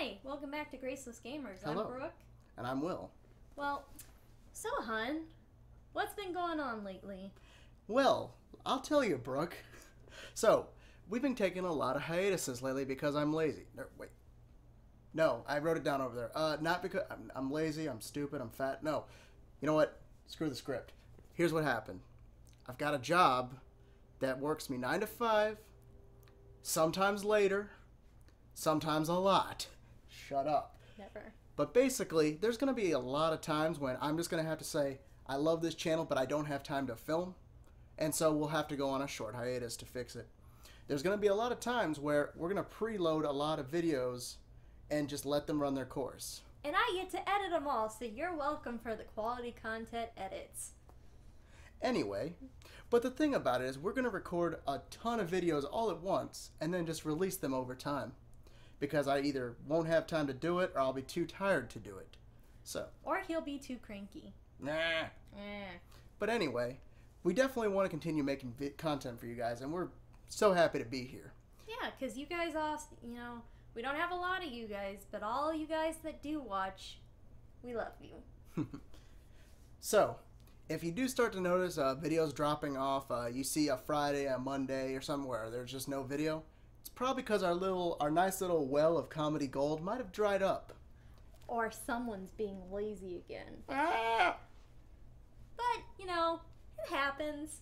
Hi, welcome back to Graceless Gamers. Hello. I'm Brooke. And I'm Will. Well, so hun, what's been going on lately? Well, I'll tell you, Brooke. So, we've been taking a lot of hiatuses lately because I'm lazy. No, wait. No, I wrote it down over there. Uh, not because I'm, I'm lazy, I'm stupid, I'm fat. No. You know what? Screw the script. Here's what happened. I've got a job that works me 9 to 5, sometimes later, sometimes a lot. Shut up. Never. But basically, there's going to be a lot of times when I'm just going to have to say, I love this channel, but I don't have time to film. And so we'll have to go on a short hiatus to fix it. There's going to be a lot of times where we're going to preload a lot of videos and just let them run their course. And I get to edit them all, so you're welcome for the quality content edits. Anyway, but the thing about it is we're going to record a ton of videos all at once and then just release them over time. Because I either won't have time to do it or I'll be too tired to do it. So, Or he'll be too cranky. nah. Eh. But anyway, we definitely want to continue making vi- content for you guys, and we're so happy to be here. Yeah, because you guys all, you know, we don't have a lot of you guys, but all you guys that do watch, we love you. So, if you do start to notice uh, videos dropping off, uh, you see a Friday, a Monday, or somewhere there's just no video. It's probably because our little, our nice little well of comedy gold might have dried up. Or someone's being lazy again. Ah! But, you know, it happens,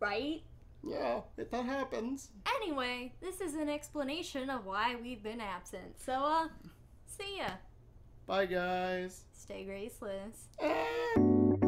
right? Yeah, that happens. Anyway, this is an explanation of why we've been absent. So, uh, see ya. Bye, guys. Stay graceless. Ah!